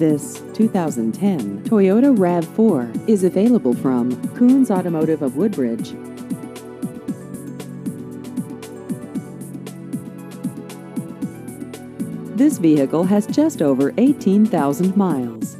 This 2010 Toyota RAV4 is available from Koons Automotive of Woodbridge. This vehicle has just over 18,000 miles.